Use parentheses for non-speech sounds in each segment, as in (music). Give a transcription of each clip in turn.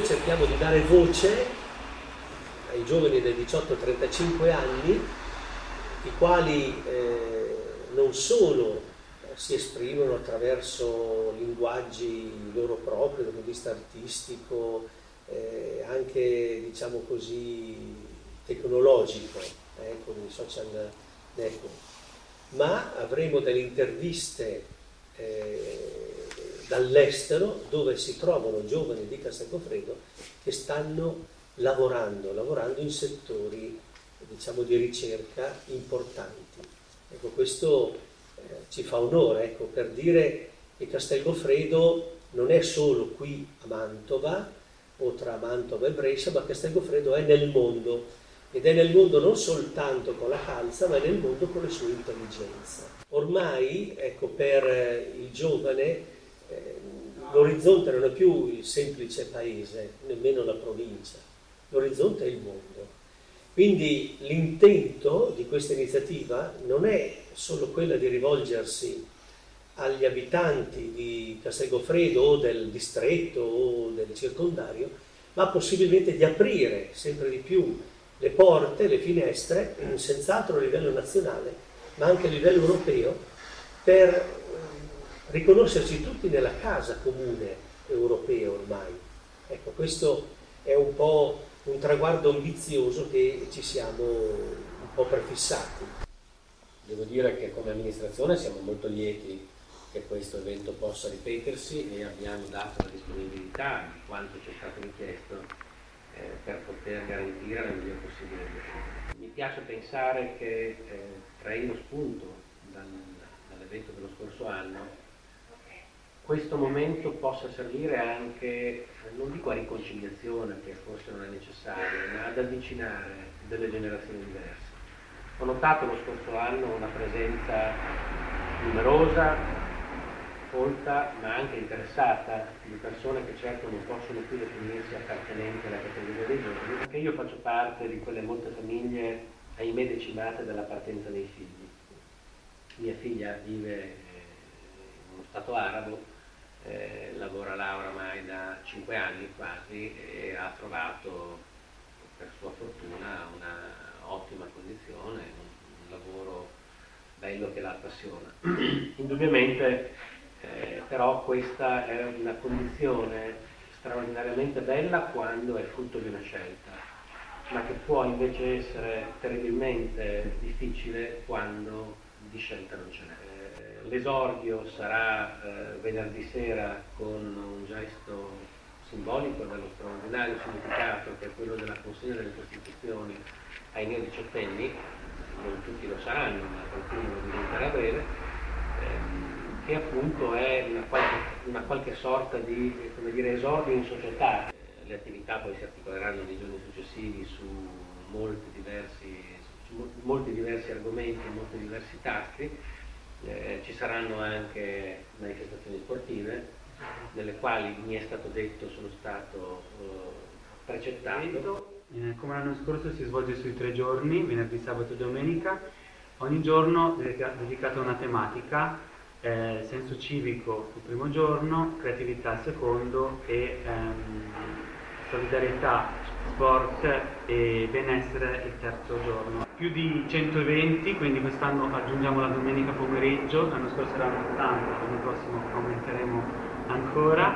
noi cerchiamo di dare voce ai giovani dai 18 35 anni, i quali eh, non solo si esprimono attraverso linguaggi loro propri dal punto di vista artistico, eh, anche diciamo così tecnologico, eh, con i social network, ma avremo delle interviste eh, dall'estero dove si trovano giovani di Castelgofredo che stanno lavorando, lavorando in settori diciamo, di ricerca importanti. Ecco, questo eh, ci fa onore ecco, per dire che Castelgofredo non è solo qui a Mantova o tra Mantova e Brescia, ma Castelgofredo è nel mondo ed è nel mondo non soltanto con la calza, ma è nel mondo con le sue intelligenze. Ormai, ecco, per eh, il giovane, eh, l'orizzonte non è più il semplice paese, nemmeno la provincia, l'orizzonte è il mondo. Quindi l'intento di questa iniziativa non è solo quella di rivolgersi agli abitanti di Castelgofredo o del distretto o del circondario, ma possibilmente di aprire sempre di più le porte, le finestre, (clears throat) senz'altro a livello nazionale, ma anche a livello europeo, per riconoscerci tutti nella casa comune europea ormai. Ecco, questo è un po' un traguardo ambizioso che ci siamo un po' prefissati. Devo dire che come amministrazione siamo molto lieti che questo evento possa ripetersi e abbiamo dato la disponibilità di quanto ci è stato richiesto eh, per poter garantire la miglior possibile riuscita. Mi piace pensare che eh, traendo spunto dal, dall'evento dello scorso anno, questo momento possa servire anche, non dico a riconciliazione, che forse non è necessaria, ma ad avvicinare delle generazioni diverse. Ho notato lo scorso anno una presenza numerosa, colta ma anche interessata di persone che certo non possono più definirsi appartenenti alla categoria dei giovani, perché io faccio parte di quelle molte famiglie, ahimè, decimate dalla partenza dei figli. Mia figlia vive eh, in uno stato arabo, eh, lavora là oramai da cinque anni quasi e ha trovato per sua fortuna una ottima condizione, un, un lavoro bello che la appassiona. (clears throat) Indubbiamente eh, però questa è una condizione straordinariamente bella quando è frutto di una scelta, ma che può invece essere terribilmente difficile quando di scelta non ce n'è. L'esordio sarà eh, venerdì sera con un gesto simbolico dello straordinario significato che è quello della consegna delle Costituzioni ai neodiciottenni, non tutti lo saranno, ma qualcuno lo diventerà a breve. Ehm, che appunto è una qualche, una qualche sorta di dire, esordio in società. Le attività poi si articoleranno nei giorni successivi su molti diversi, su molti diversi argomenti, molti diversi tasti. Eh, ci saranno anche manifestazioni sportive, nelle quali mi è stato detto sono stato eh, precettato. Eh, come l'anno scorso si svolge sui tre giorni, venerdì, sabato e domenica, ogni giorno dedicato a una tematica eh, senso civico il primo giorno, creatività il secondo e ehm, solidarietà, sport e benessere il terzo giorno. Più di 100 eventi, quindi quest'anno aggiungiamo la domenica pomeriggio, l'anno scorso erano 80, l'anno prossimo aumenteremo ancora.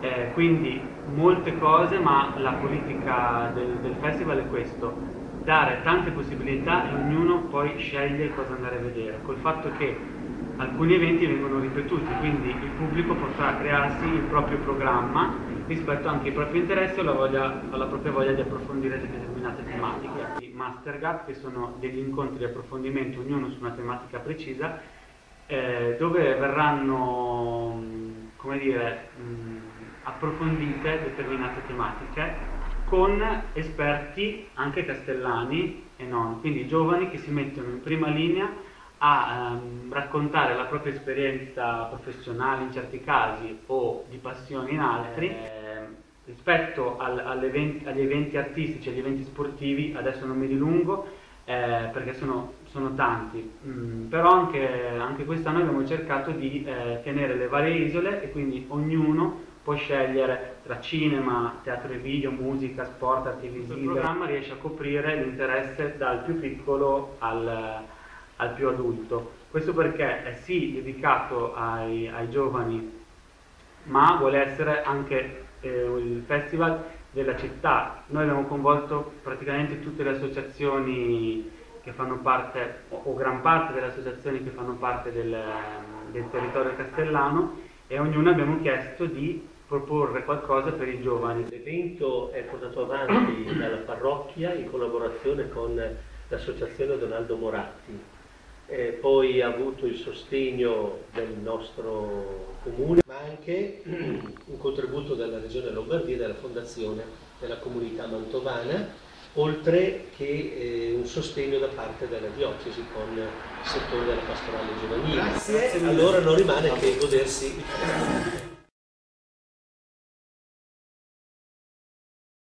Eh, quindi molte cose, ma la politica del, del festival è questo, dare tante possibilità e ognuno poi sceglie cosa andare a vedere, col fatto che alcuni eventi vengono ripetuti, quindi il pubblico potrà crearsi il proprio programma rispetto anche ai propri interessi o alla propria voglia di approfondire determinate tematiche. I Master Gap, che sono degli incontri di approfondimento, ognuno su una tematica precisa, eh, dove verranno, come dire, mh, approfondite determinate tematiche con esperti anche castellani e non, quindi giovani che si mettono in prima linea a ehm, raccontare la propria esperienza professionale in certi casi o di passione in altri. Rispetto al, eventi, agli eventi artistici, agli eventi sportivi, adesso non mi dilungo eh, perché sono, sono tanti, mm, però anche, anche, quest'anno abbiamo cercato di eh, tenere le varie isole e quindi ognuno può scegliere tra cinema, teatro e video, musica, sport, arti visive. Il programma riesce a coprire l'interesse dal più piccolo al, al più adulto. Questo perché è sì dedicato ai, ai giovani, ma vuole essere anche il festival della città. Noi abbiamo coinvolto praticamente tutte le associazioni che fanno parte, o gran parte delle associazioni che fanno parte del, del territorio castellano e a ognuna abbiamo chiesto di proporre qualcosa per i giovani. L'evento è portato avanti dalla parrocchia in collaborazione con l'associazione Donaldo Moratti, eh, poi ha avuto il sostegno del nostro comune, anche (clears throat) un contributo della Regione Lombardia e della Fondazione della Comunità Mantovana, oltre che eh, un sostegno da parte della diocesi con il settore della pastorale giovanile. Grazie. Allora non rimane che godersi il